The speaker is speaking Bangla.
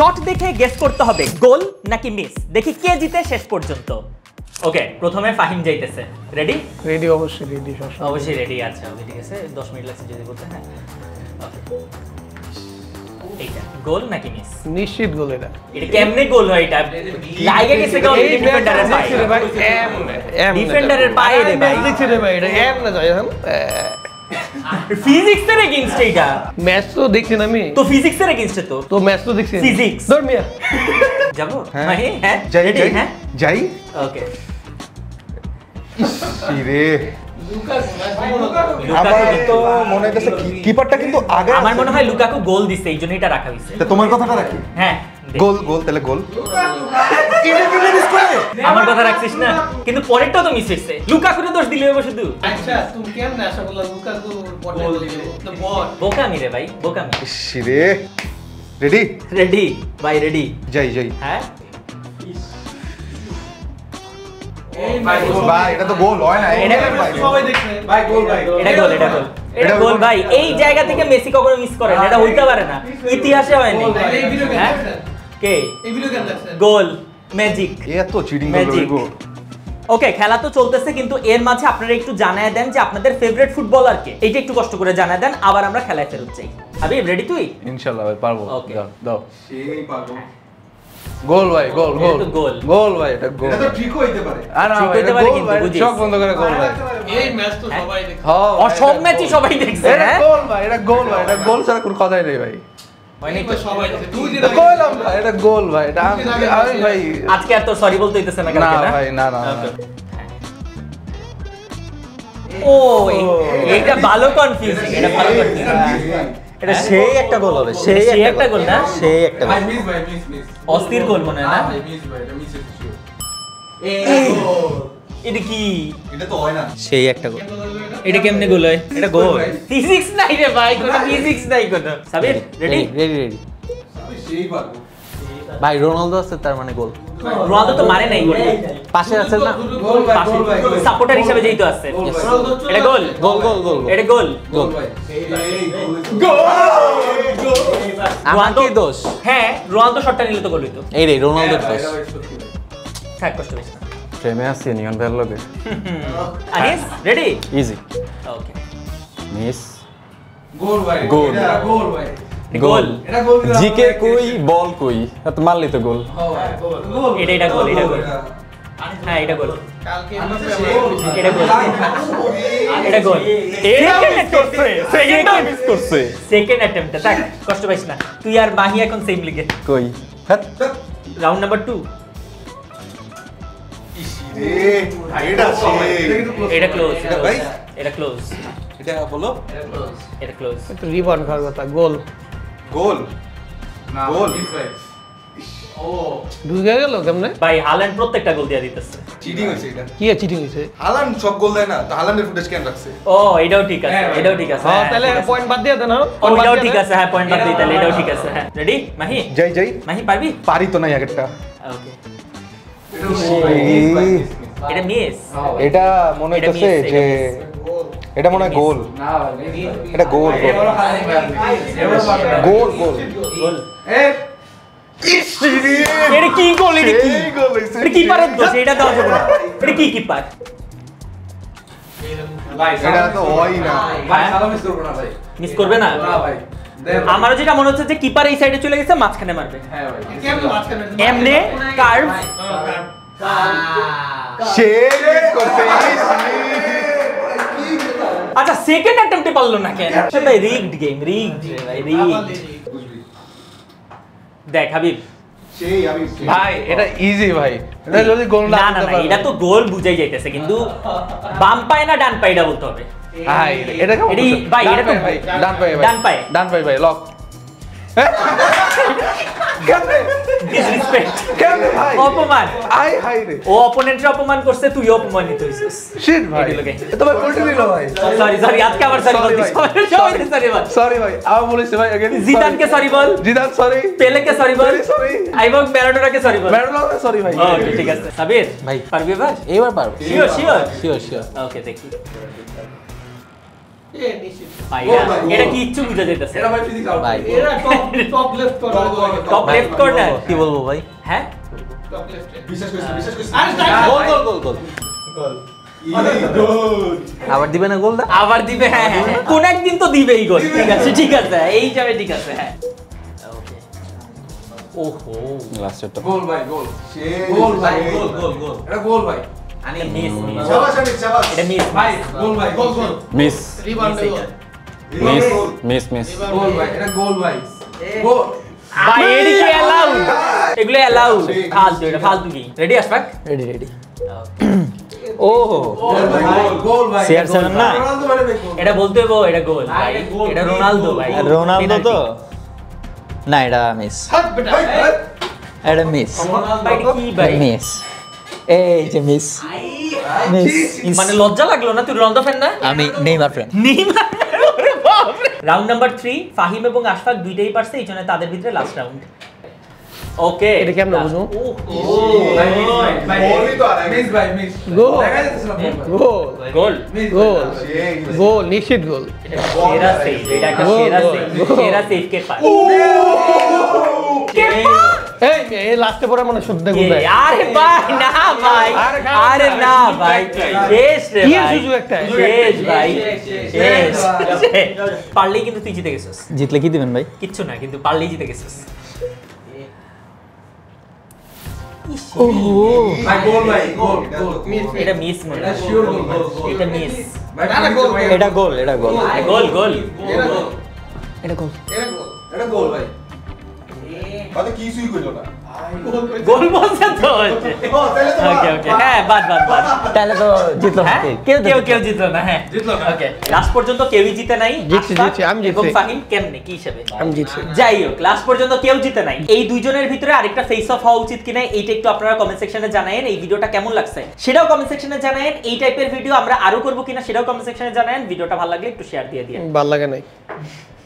শট দেখে গেস করতে হবে গোল নাকি মিস দেখি কে জিতে শেষ পর্যন্ত। ওকে প্রথমে ফাহিম যাইতেছে। রেডি রেডি অবশ্যই রেডি অবশ্যই রেডি আছে ওকে ঠিক আছে। দশ মিনিট লাগছে যদি বলতে হ্যাঁ? এইটা গোল নাকি মিস নিশ্চিত গোল এটা। এটা কেমনে গোল হয় এটা? লাগে গেছে গোল ডিফেন্ডারের পায়ে। এমনে এমনে ডিফেন্ডারের পায়ে রে ভাই। দেখছি রে ভাই এটা এমনে যায় এখন ফিজিক্স এর এগেইনস্ট এইটা ম্যাচ তো দেখছি না আমি তো ফিজিক্স এর এগেইনস্টে তো তো ম্যাচ তো দেখছি Physics। ধর মিয়া যাব হ্যাঁ। মাহি হ্যাঁ যাই রেডি যাই হ্যাঁ যাই ওকে রে আমার তো মনে হইতেছে কিপারটা কিন্তু আগে আমার আছে। মনে হয় লুকাকু গোল দিছে এই জন্য এটা রাখা হয়েছে তা তোমার কথাটা রাখি হ্যাঁ দে। গোল গোল তাহলে গোল। করে? আমার কথা রাখছিস না কিন্তু পরেরটা তো মিস হয়েছে। লুকাকুরে দোষ দিলে হবে শুধু। আচ্ছা তুমি কেমনে আশা করলা লুকাকু বটে বোকামি রে ভাই বোকামি রে। রেডি? রেডি ভাই রেডি। যাই যাই। হ্যাঁ? ভাই এটা তো গোল হয় না। এটা- সবাই দেখছে ভাই গোল ভাই এটা গোল এটা গোল। এটা এটা গোল গোল। ভাই এই জায়গা থেকে মেসি কখনো মিস করে না এটা হইতে পারে না। ইতিহাসে হয়নি। গোল? কে? এই ভিডিও ম্যাজিক এত চিটিং. করল ওকে খেলা তো চলতেছে কিন্তু এর মাঝে আপনারা একটু জানায় দেন যে আপনাদের ফেভারিট ফুটবলার কে। এইটা একটু কষ্ট করে জানায় দেন আবার আমরা খেলায় ফেরত যাই। হাবিব রেডি তুই? ইনশাল্লাহ ভাই পারব। Okay. দাও দাও। সেই পারব। গোল ভাই গোল গোল। গোল। গোল ভাই এটা গোল। এটা ঠিক হইতে পারে। আর না ঠিক হইতে পারে কিন্তু, ভাই, বুঝিস। চোখ বন্ধ করে গোল ভাই। এই ম্যাচ তো হ্যাঁ? সবাই দেখছে। হ্যাঁ, সব ম্যাচই সবাই দেখছে হ্যাঁ? গোল ভাই এটা গোল ভাই এটা গোল ছাড়া কোনো কথাই নেই ভাই। কইলাম ভাই এটা গোল ভাই এটা আমি ভাই আজকে আর তো সরি বলতে হইতেছে না না ভাই না না না। ও এই- ভালো কনফিউজিং এটা ভালো কনফিউজিং এটা সেই একটা গোল হবে সেই একটা গোল না? সেই একটা ভাই মিস ভাই মিস মিস অস্থির গোল মনে হয় না? মিস ভাই এটা মিস হচ্ছে এটা কি? এটা তো হয় না। সেই একটা গোল। এটা কেমনে গোল হয়? এটা গোল। ফিজিক্স নাই রে ভাই কোনো ফিজিক্স নাই কোনো। সাবির রেডি রেডি রেডি সেই পারব। ভাই রোনালদো আছে তার মানে গোল। রোনালদো তো মারে নাই। গোল পাশে। আছে না সাপোর্টার হিসেবে যেই তো আছে এটা গোল। গোল গোল গোল এটা গোল। গোল। গোল আমার কি দোষ। হ্যাঁ রোনালদো শটটা নিলে তো গোল হইতো। এই রে রোনালদোর দোষ। থাক কষ্ট বেশি প্রেমে আছি নিয়ন ভাইয়ের লগে। Anis ready easy okay miss goal ভাই গোল। গোল ভাই। গোল এটা গোল দিলাম। জিকে কই বল কই? এত মারলি তো গোল হ্যাঁ এটা এটা গোল এটা গোল হ্যাঁ এটা গোল কালকে এটা গোল এটা গোল সেকেন্ড মিস করছে সেকেন্ড অ্যাটেম্পটা থাক কষ্ট পাইস না। তুই আর মাহি এখন সেম লিগে কই? রাউন্ড নাম্বার টু এটা ক্লোজ এটা ভাই? এটা ক্লোজ এটা বলো। এটা ক্লোজ একটু রিবাউন্ড খাওয়ার কথা গোল। গোল? না গোল। মিস ভাই ও। ঢুকে গেল কেমনে? ভাই হাল্যান্ড প্রত্যেকটা গোল দিয়ে দিতেছে। চিটিং হয়েছে এটা। কি চিটিং হয়েছে? হালান্ড সব গোল দেয় না তো হালান্ডের ফুটেজ কেন রাখছে? ও এটাও ঠিক আছে হ্যাঁ, এটাও ঠিক আছে হ্যাঁ হ্যাঁ, তাহলে পয়েন্ট বাদ দিয়ে দেন এটাও ঠিক আছে হ্যাঁ পয়েন্ট বাদ দিই তাহলে এটাও ঠিক আছে হ্যাঁ। রেডি মাহি? যাই যাই মাহি পারবি? পারি তো নাই আগেরটা। ওকে এটা মিস এটা মনে এটা যে এটা মনে হয় গোল এটা গোল গোল গোল গোল এটা কি গোল এটা কি। এটা কিপারের দোষ এটা দেওয়া যাবে না। এটা কি কিপার ভাই এটা তো হয় না। ভাই সাদা মিস করব না ভাই। মিস করবে না? না ভাই। আমারও যেটা মনে হচ্ছে যে কিপার এই সাইডে চলে গেছে মাঝখানে মারবে। হ্যাঁ ভাই। এমনে কার্ভ আচ্ছা সেকেন্ড অ্যাটেম্পটে পারল না কেন? ভাই রিগড গেম রিগড ভাই রিগড দেখ হাবিব। ভাই এটা ইজি ভাই। এটা যদি গোল না না না এটা তো গোল বুঝাই যাইতেছে কিন্তু বাম পায় না ডান পায় এটা বলতে হবে? ভাই এটা ভাই, ডান এটা তো- ভাই ডান পায়ে ভাই। ডান পায়ে। ডান পায়ে ভাই লক কেমনে ডিসরেসপেক্ট অপমান আই হাই রে ও অপোনেন্টের অপমান করছে তুই অপমানিত হইছিস শিট ভাই এটি লোকে। এ তো ভাই উল্টে দিল ভাই সরি সরি আজকে আবার সরি Sorry বলছিস ভাই। সবাই সরি বল সরি ভাই আবার বলেছি ভাই अगेन জিদানকে সরি বল জিদান সরি পেলেকে সরি বল Sorry, sorry. আইবক ম্যারাডোনাকে সরি বল ম্যারাডোনা সরি ভাই ওকে ঠিক আছে সাবির ভাই। পারবি এবার এবার পারবো sure sure sure sure okay দেখি এ নিশ্চিত ভাই গোল এটা- ভাই, গোল। এটা কি ইচ্ছু বুঝা যাইতেছে এটা ভাই ফিজিক্যাল ভাই। এরা top top left corner top left corner কি বলবো ভাই হ্যাঁ টপ লেফট বিশ্বাস করছি বিশ্বাস করছি আরে গোল গোল গোল গোল। আবার দিবে না গোল দা আবার দিবে হ্যাঁ হ্যাঁ হ্যাঁ। কোন একদিন তো দিবেই গোল। ঠিক আছে ঠিক আছে এই হিসাবে ঠিক আছে হ্যাঁ। ওকে। ওহো। লাস্টেরটা গোল ভাই গোল। গোল ভাই গোল গোল গোল। এটা গোল ভাই। এটা মিস। মিস। শাবাশ শাবাশ এটা মিস ভাই গোল ভাই goal goal. Miss. Rebound goal. Miss miss miss. Goal ভাই এটা গোল ভাই। গোল। ভাই এডি কি অ্যালাউড এগুলো অ্যালাউড ফালতু এটা ফালতু কি? রেডি আশফাক? রেডি রেডি ওহো গোল ভাই গোল গোল ভাই CR7 না? মানে এটা বলতে এটা গোল ভাই এটা রোনালদো ভাই। রোনালদো তো? না এটা মিস। এটা মিস ভাই কি ভাই? মিস এই যে মিস মিস মানে লজ্জা লাগল না? তুই রোনালদো ফ্যান না? আমি Neymar friend round number three Fahim এবং আশফাক দুইটাই পারছে এই জন্য তাদের ভিতরে লাস্ট রাউন্ড ওকে এটা কেমনে বুঝব? ও ভাই মিস ভাই ভাই গোলই তো আর আগে। মিস ভাই মিস গোল। দেখা যাচ্ছে না গোল ভাই গোল গোল মিস গোল সেই। গোল নিশ্চিত গোল সেরা সেভ এটা একটা গোল, সেরা গোল, সেভ গোল। সেরা সেভ কে পায়। এই এই লাস্টে পরে মনে শুদ্ধ কে? গোল আরে ভাই না ভাই আরে না ভাই শেষ রে কি সুযোগ একটা? শেষ ভাই শেষ, শেষ পারলেই কিন্তু তুই জিতে গেছিস। জিতলে কি দিবেন ভাই? কিচ্ছু না কিন্তু পারলেই জিতে গেছিস। ভাই গোল ভাই গোল গোল এটা মিস মনে এটা গোল এটা মিস এটা গোল। এটা গোল গোল গোল এটা গোল এটা গোল ভাই। তাতে কিছুই করল না গোল বলছে তো ও, ওকে ওকে। হ্যাঁ বাদ বাদ বাদ। তাহলে তো জিতলো কেউ কেউ কেউ জিতলো না হ্যাঁ। জিতলো না। ওকে লাস্ট পর্যন্ত কেউই জিতে নাই। জিতছি, আশফাক আমি জিতছি। এবং ফাহিম কেমনে? কি হিসেবে? আমি জিতছি। যাই হোক লাস্ট পর্যন্ত কেউ জিতে নাই। এই দুইজনের ভিতরে আরেকটা ফেস অফ হওয়া উচিত কিনা এইটা একটু আপনারা কমেন্ট সেকশনে জানায়েন। এই ভিডিওটা কেমন লাগছে? সেটাও কমেন্ট সেকশনে জানায়েন। এই টাইপের ভিডিও আমরা আরও করব কিনা সেটাও কমেন্ট সেকশনে জানায়েন। ভিডিওটা ভালো লাগলে একটু শেয়ার দিয়ে দিয়ে ভালো লাগে নাই।